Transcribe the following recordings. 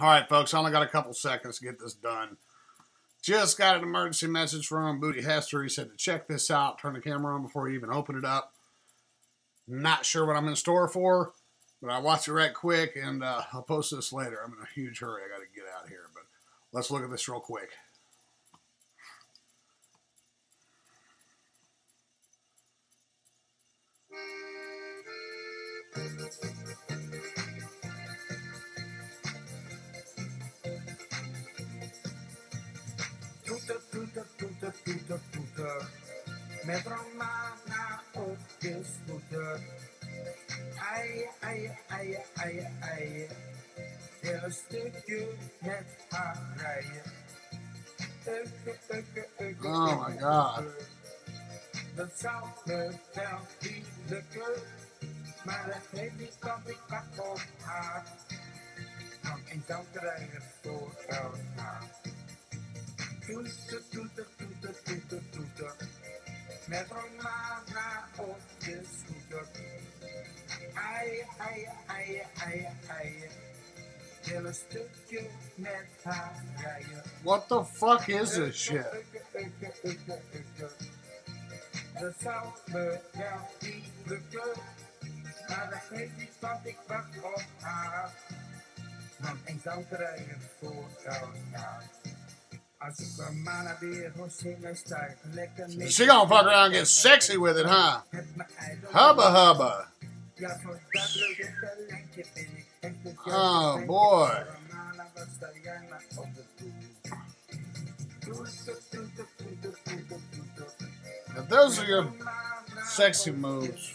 All right, folks, I only got a couple seconds to get this done. Just got an emergency message from Booty Hester. He said to check this out, turn the camera on before you even open it up. Not sure what I'm in store for, but I watch it right quick and uh, I'll post this later. I'm in a huge hurry. I got to get out here, but let's look at this real quick. Met Romana op de scooter. Ei, ei, ei, ei, ei. Heel stukje met haar rijden. Ukke, ukke, ukke, Oh my God. ukke. Dat zou me wel niet lukken. Maar dat heeft niet want ik wacht op haar. Want ik zou krijgen voor elkaar. Toeter, een stukje met haar rijden. What the fuck is this shit? Op She gonna fuck around and get sexy with it, huh? Hubba hubba. Oh, boy. Now, those are your sexy moves.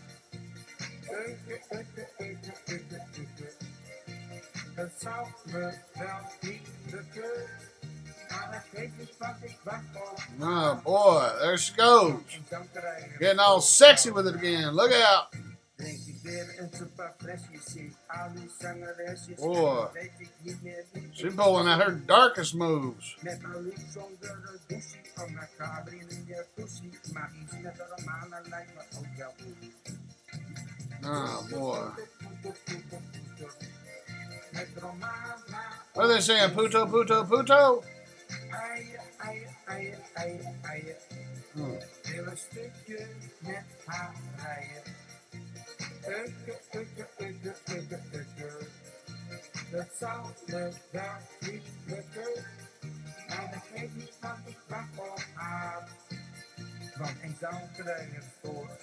op. Oh boy, there she goes. Ik zou krijgen Getting all sexy with it again. Look out. Drink ik weer een super flesje, zie al die zangeresjes. Boy. Weet ik niet meer wie She pulling out her darkest moves. Oh boy. What are they saying? Puto, puto, puto? Hmm.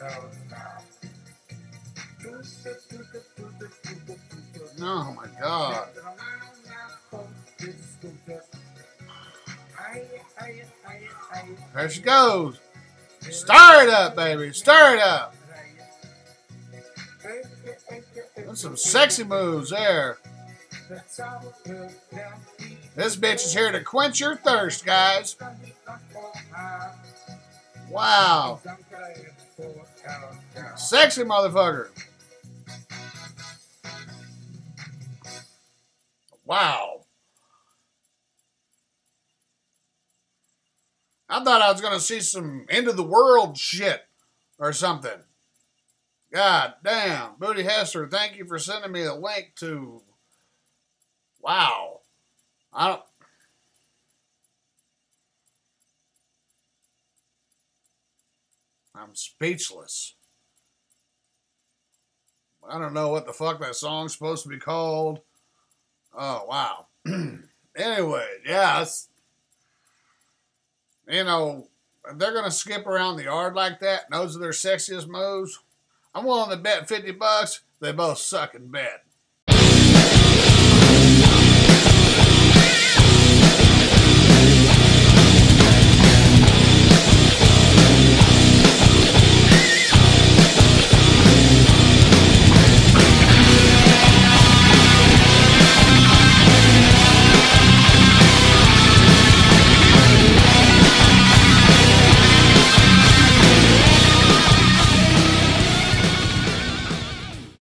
Elkaar. Oh my god. There she goes. Stir it up, baby. Stir it up. That's some sexy moves there. This bitch is here to quench your thirst, guys. Wow. Sexy motherfucker. Wow. I thought I was going to see some end of the world shit or something. God damn. Booty Hester, thank you for sending me a link to. Wow. I don't. I'm speechless. I don't know what the fuck that song's supposed to be called. Oh, wow. anyway, it's, you know, they're going to skip around the yard like that, those are their sexiest moves, I'm willing to bet 50 bucks they both suck in bed.